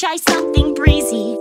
Try something breezy.